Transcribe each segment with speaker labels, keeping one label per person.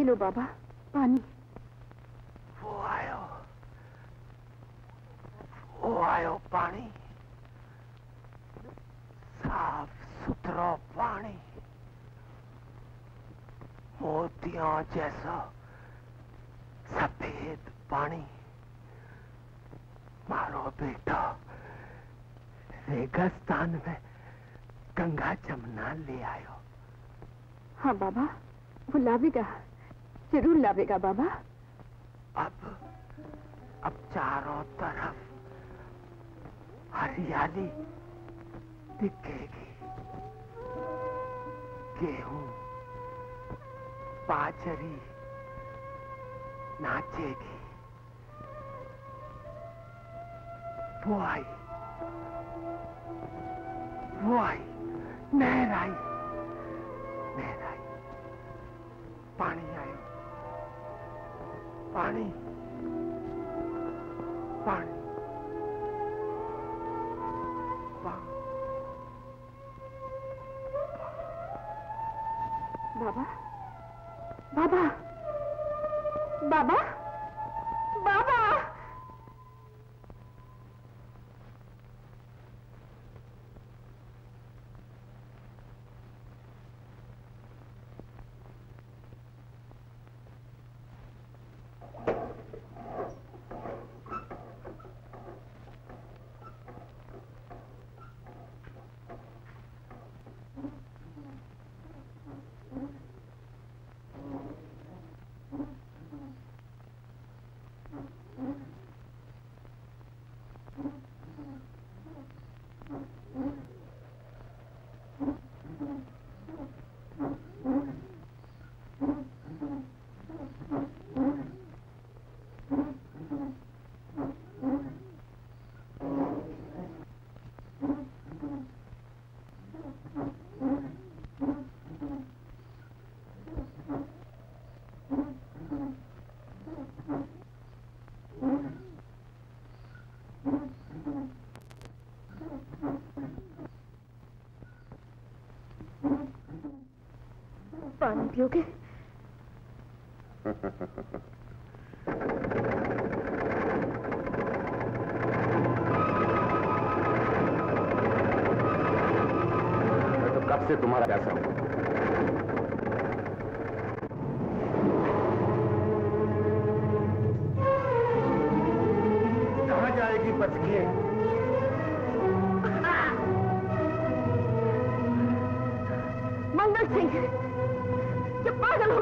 Speaker 1: ये लो बाबा पानी।
Speaker 2: वो आयो। वो आयो पानी। साफ़ सुथरो पानी। मोतियों जैसा सफ़ेद पानी। मारो बेटा रेगिस्तान में गंगा जमुना ले आयो।
Speaker 1: हाँ बाबा वो लावेगा ज़रूर लावेगा बाबा।
Speaker 2: अब अब चारों तरफ़ हरियाली दिखेगी। गेहूँ, बाजरी नाचेगी। वो आई वो आई नहर आई नहर आई पानी आयो पानी पानी पा-
Speaker 1: बाबा बाबा बाबा बाबा पानी पियोगे?
Speaker 3: मैं तो कब से तुम्हारा प्यासा हूँ?
Speaker 2: कहाँ जाएगी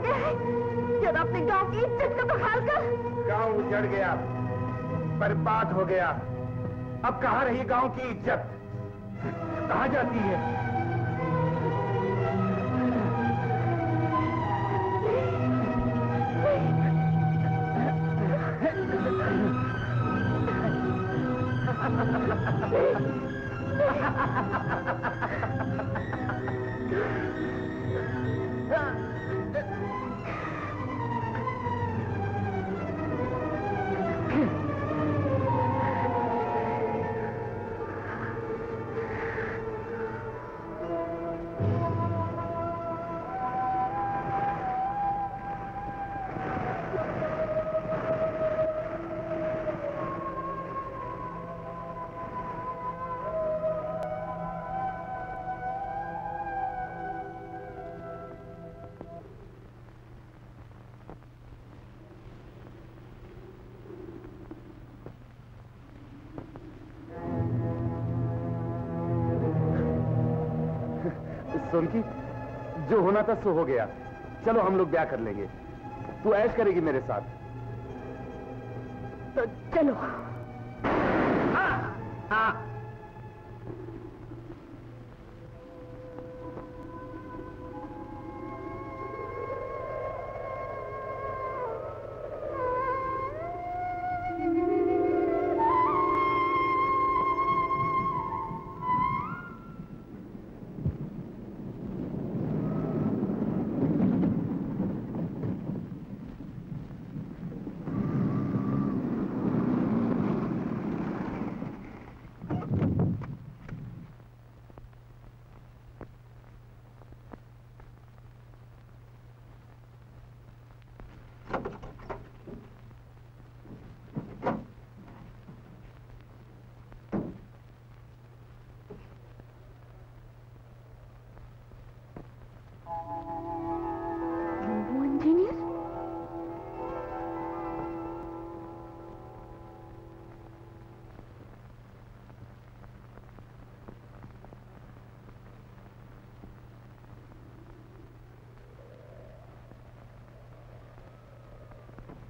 Speaker 1: पागल हैं जरा अपने गाँव की इज़्ज़त का हाल कर
Speaker 2: गाँव उजड़ गया, बर्बाद हो गया। अब कहा रही गाँव की इज़्ज़त? कहा जाती है?
Speaker 3: सोनकी जो होना था सो हो गया। चलो हम लोग ब्याह कर लेंगे। तू ऐश करेगी मेरे साथ।
Speaker 1: तो चलो।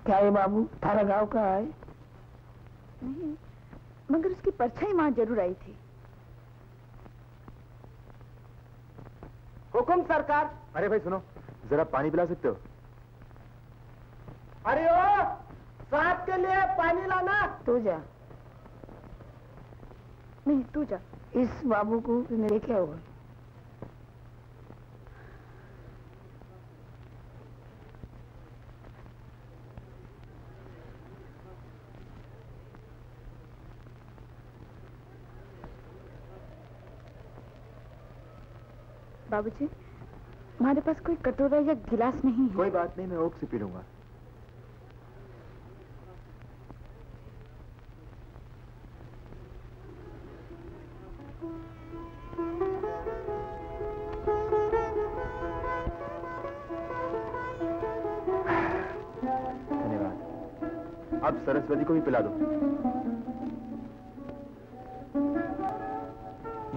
Speaker 4: क्या है बाबू? थारा गाँव का है?
Speaker 1: नहीं मगर उसकी परछाई वहाँ ज़रूर आई थी।
Speaker 2: हुकुम सरकार।
Speaker 3: अरे भाई सुनो जरा पानी पिला सकते हो?
Speaker 2: अरे ओ साहब के लिए पानी लाना।
Speaker 4: तू जा।
Speaker 1: नहीं तू जा।
Speaker 4: इस बाबू को मेरे क्या हुआ
Speaker 1: बाबूजी हमारे पास कोई कटोरा या गिलास नहीं है?
Speaker 3: कोई बात नहीं, मैं ओक से पी लूँगा। अब सरस्वती को भी पिला दो।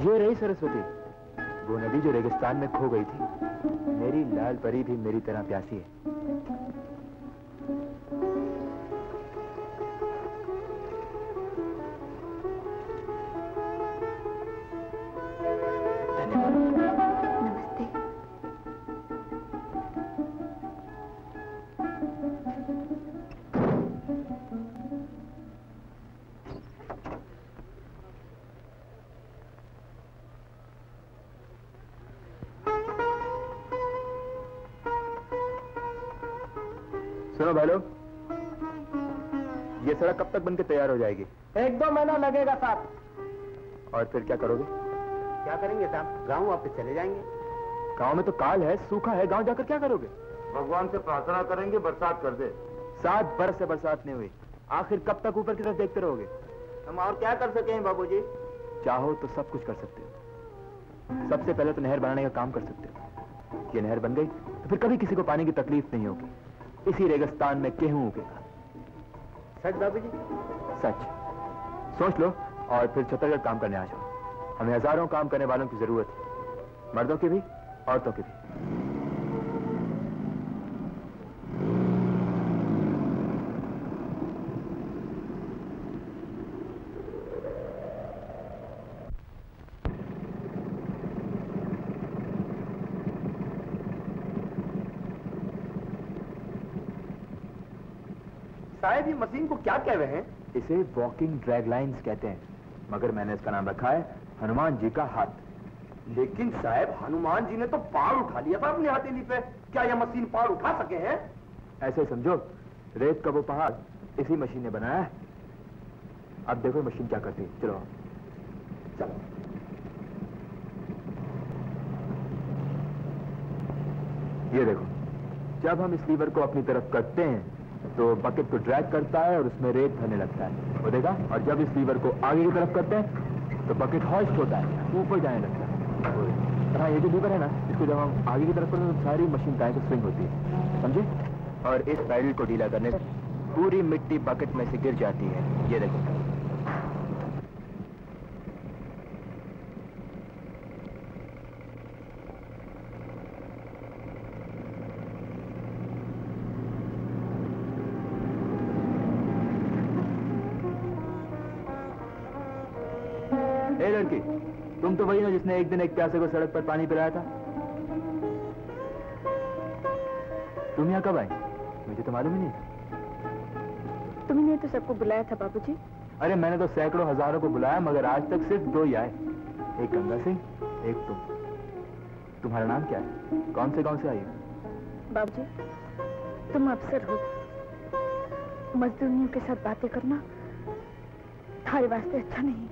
Speaker 3: ये रही सरस्वती। वो नदी जो रेगिस्तान में खो गई थी, मेरी लाल परी भी मेरी तरह प्यासी है। सुनो भाई लोग ये सड़क कब तक बनके तैयार हो जाएगी?
Speaker 2: एक दो महीना लगेगा साहब।
Speaker 3: और फिर क्या करोगे?
Speaker 2: क्या करेंगे साहब? गाँव वापस चले जाएँगे।
Speaker 3: गाँव में तो काल है सूखा है गाँव जाकर क्या करोगे?
Speaker 2: भगवान से प्रार्थना करेंगे बरसात कर दे।
Speaker 3: सात बरस से बरसात नहीं हुई। आखिर कब तक ऊपर की तरफ़ देखते रहोगे?
Speaker 2: हम और क्या कर सके हैं बाबूजी?
Speaker 3: चाहो तो सब कुछ कर सकते हो। सबसे पहले तो नहर बनाने का काम कर सकते हो। ये नहर बन गई तो फिर कभी किसी को पानी की तकलीफ़ नहीं होगी। इसी रेगिस्तान में गेहूँ उगेगा
Speaker 2: सच बाबू जी?
Speaker 3: सच। सोच लो और फिर छतरगढ़ काम करने आ जाओ। हमें हज़ारों काम करने वालों की ज़रूरत है। मर्दों की भी औरतों की भी।
Speaker 2: साहब ये मशीन को क्या कह रहे हैं?
Speaker 3: इसे वॉकिंग ड्रैग लाइंस कहते हैं। मगर मैंने इसका नाम रखा है हनुमान जी का हाथ।
Speaker 2: लेकिन साहब हनुमान जी ने तो पहाड़ उठा लिया था अपनी हथेली पे। क्या यह मशीन पहाड़ उठा सके हैं?
Speaker 3: ऐसे समझो रेत का वो पहाड़ इसी मशीन ने बनाया है। अब देखो मशीन क्या करती है। चलो। चलो। ये देखो जब हम इस लीवर को अपनी तरफ़ करते हैं तो बकेट को ड्रैग करता है और उसमें रेत भरने लगता है। वो देखा? और जब इस लीवर को आगे की तरफ़ करते हैं तो बकेट हॉस्ट होता है, ऊपर जाने लगता है। हाँ ये जो लीवर है ना, इसको जब हम आगे की तरफ़ करते हैं तो सारी मशीन टाइम से स्विंग होती है। समझे? और इस पैडल को ढीला करने पूरी मिट्टी बकेट में से गिर जाती है। ये देखो। ए लड़की तुम तो वही हो जिसने एक दिन एक प्यासे को सड़क पर पानी पिलाया था। तुम यहाँ कब आई? मुझे तो मालूम ही नहीं
Speaker 1: तुमने तो सबको बुलाया था बाबूजी?
Speaker 3: अरे मैंने तो सैकड़ों हज़ारों को बुलाया मगर आज तक सिर्फ़ दो ही आए। एक गंगा सिंह एक तुम। तुम्हारा नाम क्या है? कौन से गाँव से आई हो?
Speaker 1: बाबूजी तुम अफसर हो। मजदूरियों के साथ बातें करना तुम्हारे वास्ते अच्छा नहीं।